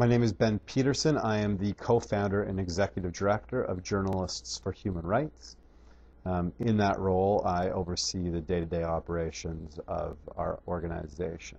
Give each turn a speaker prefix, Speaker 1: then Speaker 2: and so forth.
Speaker 1: My name is Ben Peterson. I am the co-founder and executive director of Journalists for Human Rights. Um, in that role, I oversee the day-to-day operations of our organization.